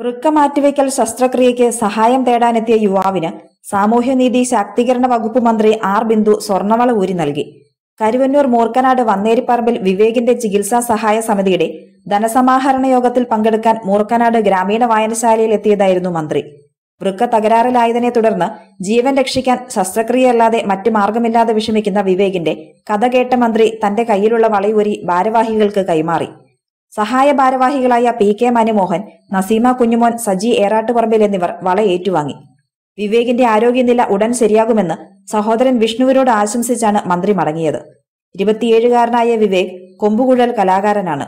വൃക്ക മാറ്റിവെക്കൽ ശസ്ത്രക്രിയയ്ക്ക് സഹായം തേടാനെത്തിയ യുവാവിന് സാമൂഹ്യനീതി ശാക്തീകരണ വകുപ്പ് മന്ത്രി ആർ ബിന്ദു സ്വർണവള ഊരി നൽകി. കരുവന്നൂർ മൂർക്കനാട് വന്നേരിപ്പറമ്പിൽ വിവേകിന്റെ ചികിത്സാ സഹായ സമിതിയുടെ ധനസമാഹരണ യോഗത്തിൽ പങ്കെടുക്കാൻ മൂർക്കനാട് ഗ്രാമീണ വായനശാലയിൽ എത്തിയതായിരുന്നു മന്ത്രി. വൃക്ക തകരാറിലായതിനെ തുടർന്ന് ജീവൻ രക്ഷിക്കാൻ ശസ്ത്രക്രിയയല്ലാതെ മറ്റു മാർഗമില്ലാതെ വിഷമിക്കുന്ന വിവേകിന്റെ കഥ കേട്ട മന്ത്രി തന്റെ കയ്യിലുള്ള വളയൂരി ഭാരവാഹികൾക്ക് കൈമാറി. സഹായ ഭാരവാഹികളായ പി കെ മനുമോഹൻ നസീമ കുഞ്ഞുമോൻ സജി ഏറാട്ടുപറമ്പിൽ എന്നിവർ വള ഏറ്റുവാങ്ങി. വിവേകിന്റെ ആരോഗ്യനില ഉടൻ ശരിയാകുമെന്ന് സഹോദരൻ വിഷ്ണുവിനോട് ആശംസിച്ചാണ് മന്ത്രി മടങ്ങിയത്. ഇരുപത്തിയേഴുകാരനായ വിവേക് കൊമ്പുകുഴൽ കലാകാരനാണ്.